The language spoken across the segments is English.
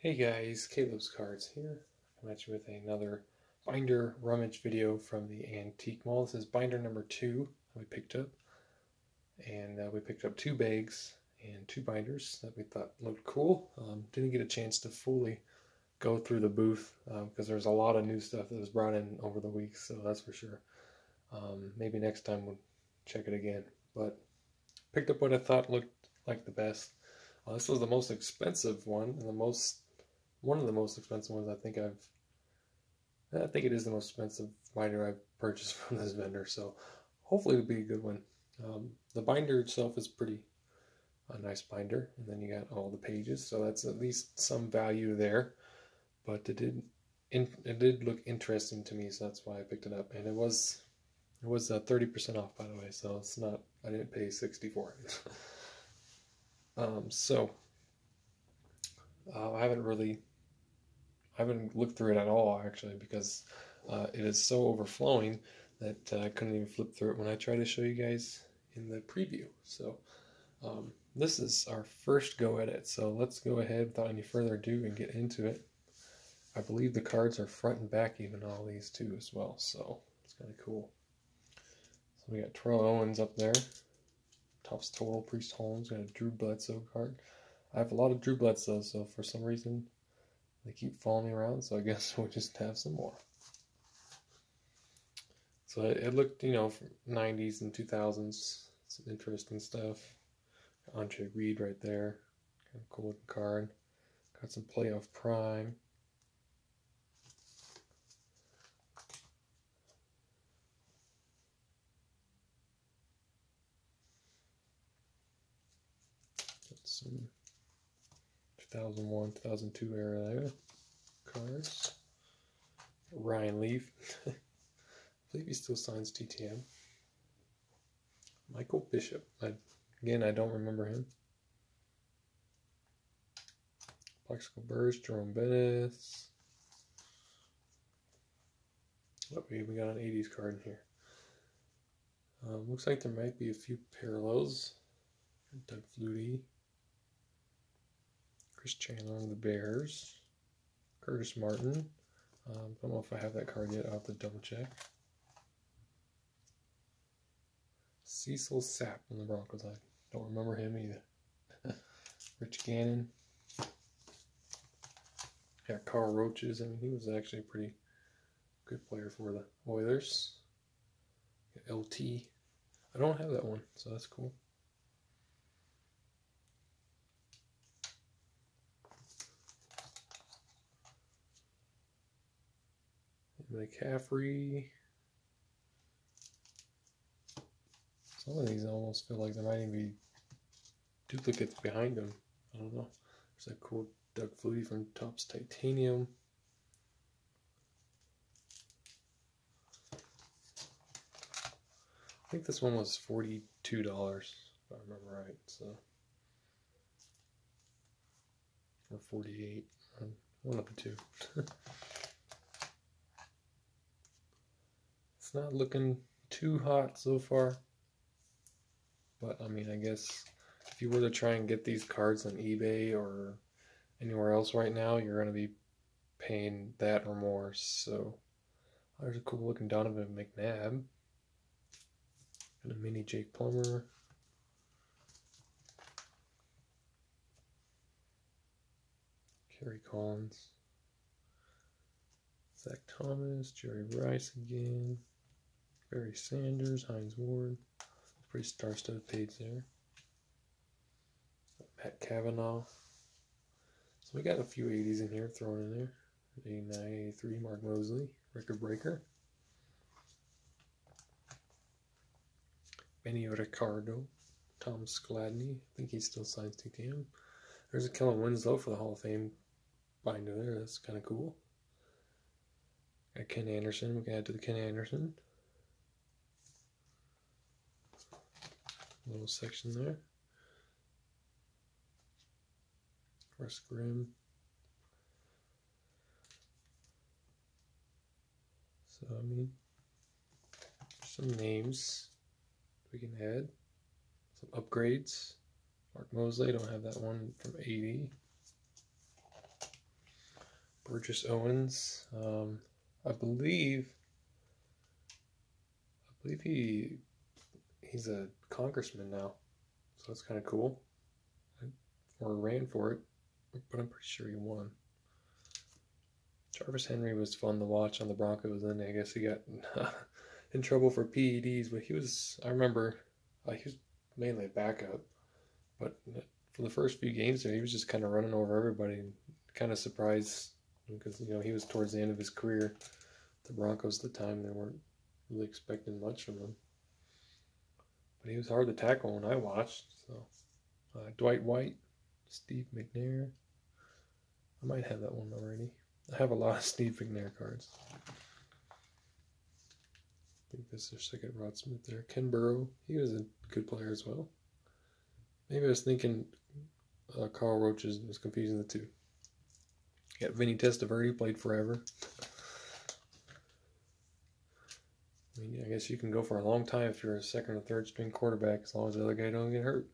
Hey guys, Caleb's Cards here. I'm at you with another binder rummage video from the Antique Mall. This is binder number two we picked up. And uh, we picked up two bags and two binders that we thought looked cool. Um, didn't get a chance to fully go through the booth because um, there's a lot of new stuff that was brought in over the weeks, so that's for sure. Um, maybe next time we'll check it again. But picked up what I thought looked like the best. Uh, this was the most expensive one and the most one of the most expensive ones I think I've I think it is the most expensive binder I've purchased from this vendor so hopefully it'll be a good one. Um, the binder itself is pretty a nice binder and then you got all the pages so that's at least some value there. But it did it did look interesting to me so that's why I picked it up. And it was it was uh, 30% off by the way so it's not I didn't pay 64 um, so uh, I haven't really I haven't looked through it at all actually because uh, it is so overflowing that uh, I couldn't even flip through it when I tried to show you guys in the preview. So um, this is our first go at it. So let's go ahead without any further ado and get into it. I believe the cards are front and back even all these too as well. So it's kind of cool. So we got Terrell Owens up there. Topps Total, Priest Holmes, got a Drew Bledsoe card. I have a lot of Drew Bledsoe, so for some reason they keep following me around, so I guess we'll just have some more. So it, it looked, you know, 90s and 2000s, some interesting stuff. Andre Reed right there, kind of cool looking card. Got some playoff prime. Some 2001, 2002 era. Cards. Ryan Leaf. I believe he still signs TTM. Michael Bishop. I, again, I don't remember him. Plaxico Burress, Jerome Bettis. Oh, we even got an 80s card in here. Um, looks like there might be a few parallels. Doug Flutie. Chris Chandler the Bears. Curtis Martin. Um, I don't know if I have that card yet. I'll have to double check. Cecil Sapp on the Broncos. I don't remember him either. Rich Gannon. Yeah, Carl Roaches. I mean, he was actually a pretty good player for the Oilers. LT. I don't have that one, so that's cool. McCaffrey. Some of these almost feel like there might even be duplicates behind them. I don't know. There's a cool Doug Flutie from Topps Titanium. I think this one was $42, if I remember right. So, or 48 one of the two. It's not looking too hot so far. But I mean, I guess if you were to try and get these cards on eBay or anywhere else right now, you're going to be paying that or more. So there's a cool looking Donovan McNabb. And a mini Jake Plummer. Kerry Collins. Zach Thomas, Jerry Rice again. Barry Sanders, Hines Ward. Pretty star-studded page there. Matt Cavanaugh. So we got a few 80s in here thrown in there. 89, 83, Mark Moseley, record breaker. Benny Ricardo, Tom Skladany. I think he still signs TTM. There's a Kellen Winslow for the Hall of Fame binder there. That's kind of cool. Got Ken Anderson. We can add to the Ken Anderson. Little section there. Russ Grimm. So, I mean, some names we can add. Some upgrades. Mark Moseley, don't have that one from 80. Burgess Owens. Um, I believe, I believe he he's a congressman now, so that's kind of cool. Or ran for it, but I'm pretty sure he won. Travis Henry was fun to watch on the Broncos, and I guess he got in trouble for PEDs, but he was. I remember uh, he was mainly a backup, but for the first few games there, he was just kind of running over everybody, kind of surprised because you know he was towards the end of his career. The Broncos at the time they weren't really expecting much from him, but he was hard to tackle when I watched. So uh, Dwight White, Steve McNair. I might have that one already. I have a lot of Steve McNair cards. I think this is second Rod Smith there. Ken Burrough, he was a good player as well. Maybe I was thinking uh, Carl Roach was confusing the two. Got Vinny Testaverde, played forever. I mean, I guess you can go for a long time if you're a second or third string quarterback, as long as the other guy don't get hurt.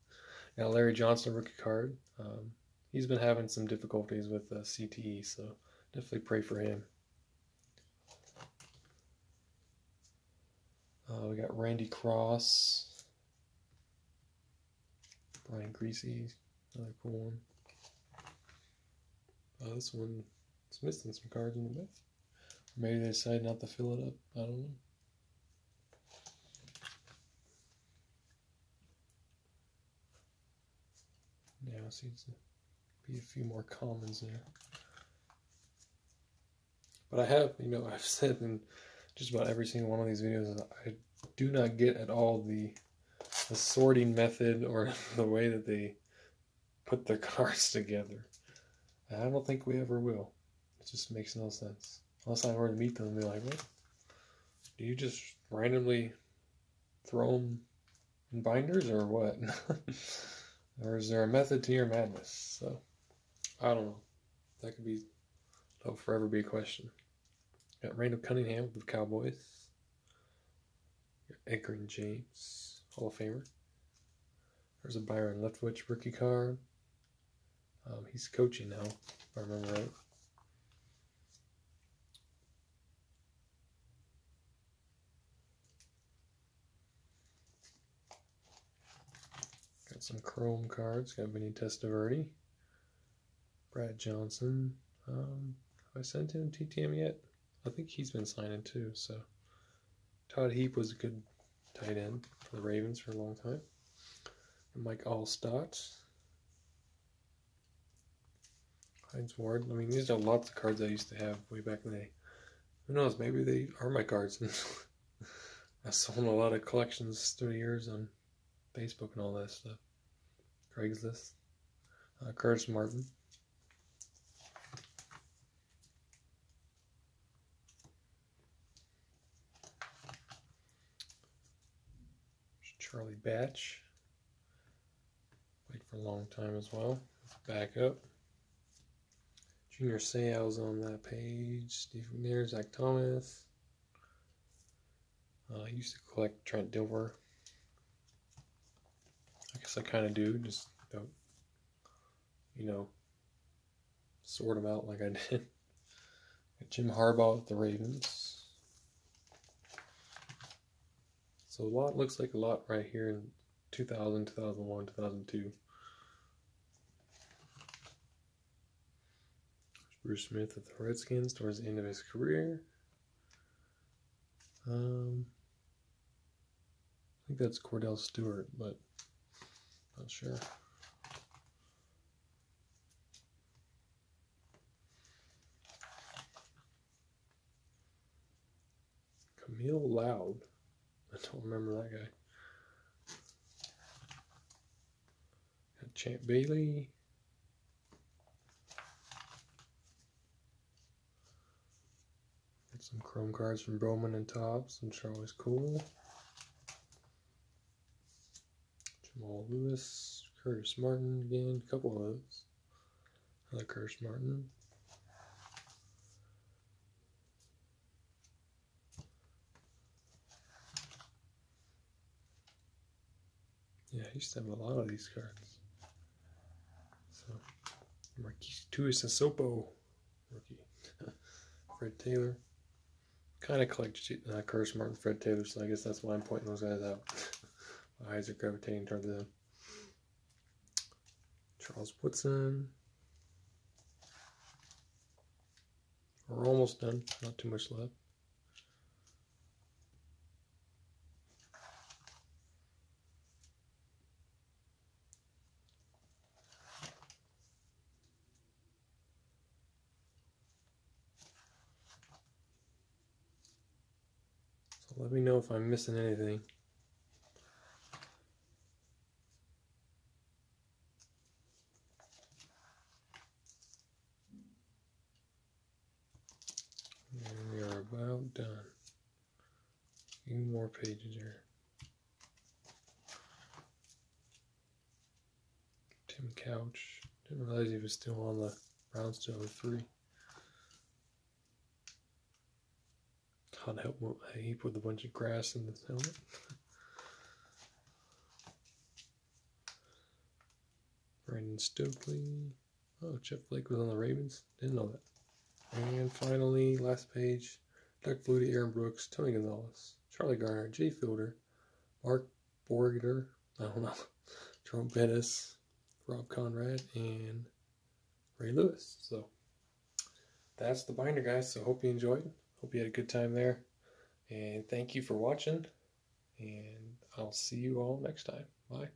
now Larry Johnson, rookie card. Um, he's been having some difficulties with uh, CTE, so definitely pray for him. Uh, we got Randy Cross, Brian Griese, another cool one. Uh, this one is missing some cards in the back. Maybe they decided not to fill it up. I don't know. Yeah, seems to be a few more commons there. But I have, you know, I've said in just about every single one of these videos, I do not get at all the, the sorting method or the way that they put their cards together. I don't think we ever will. It just makes no sense. Unless I were to meet them and be like, what? Do you just randomly throw them in binders or what? Or is there a method to your madness? So, I don't know. That could be, that'll forever be a question. Got Randall Cunningham with the Cowboys. Got Edgerrin James, Hall of Famer. There's a Byron Leftwich rookie card. Um, he's coaching now, if I remember right. Got some chrome cards. Got Vinny Testaverde. Brad Johnson. Um, have I sent him TTM yet? I think he's been signing too, so. Todd Heap was a good tight end for the Ravens for a long time. And Mike Alstott. Hines Ward. I mean, these are lots of cards I used to have way back in the day. Who knows? Maybe they are my cards. I've sold a lot of collections through the years on Facebook and all that stuff. Craigslist. Uh, Curtis Martin. Charlie Batch. Played for a long time as well. Back up. Junior Seau on that page. Steve McNair, Zach Thomas. Uh, I used to collect Trent Dilfer. I guess I kind of do, just don't, you know, sort them out like I did. Jim Harbaugh with the Ravens. So a lot looks like a lot right here in 2000, 2001, 2002. Bruce Smith with the Redskins towards the end of his career. Um, I think that's Kordell Stewart, but not sure. Kamil Loud. I don't remember that guy. Got Champ Bailey. Got some chrome cards from Bowman and which are always cool. Jamal Lewis, Curtis Martin again, a couple of those. Another Curtis Martin. Yeah, I used to have a lot of these cards. So, Marques Tuiasosopo, Fred Taylor. Kind of collect uh, Martin, Fred Taylor, so I guess that's why I'm pointing those guys out. My eyes are gravitating toward them. Charles Woodson. We're almost done, not too much left. Let me know if I'm missing anything. And we are about done. Few more pages here. Tim Couch. Didn't realize he was still on the Brownstone 3. Can't help heap with a bunch of grass in this helmet. Brandon Stokley. Oh, Jeff Blake was on the Ravens. Didn't know that. And finally, last page, Doug Flutie, Aaron Brooks, Tony Gonzalez, Charlie Garner, Jay Fiedler, Mark Borger, I don't know, Jerome Bettis, Rob Konrad, and Ray Lewis. So that's the binder, guys. So hope you enjoyed. Hope you had a good time there. And thank you for watching. And I'll see you all next time. Bye.